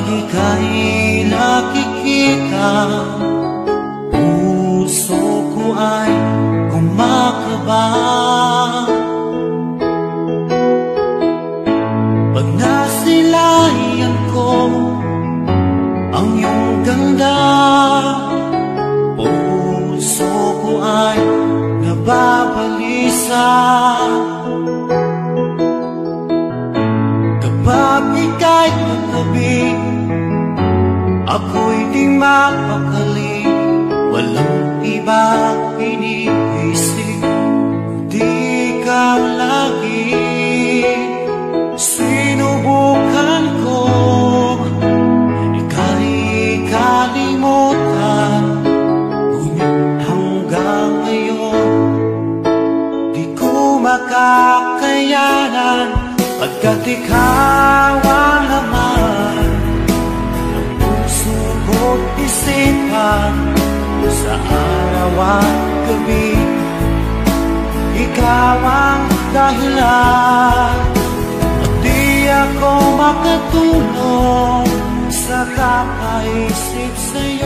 Pag ika'y nakikita Puso ko ay kumakaba. Pag nasilayan ko Ang iyong ganda Puso ko ay nababalisa Puso ko ay nababalisa ika'y katabi Ako'y di mapakali. Walang iba iniisip Di ka lagi. Sinubukan ko Ika'y kalimutan Ngunit hanggang ngayon Di ko makakayanan. Pagkat ikaw isipan Sa araw at gabi Ikaw ang dahilan At di ako makatulong Sa kakaisip sa'yo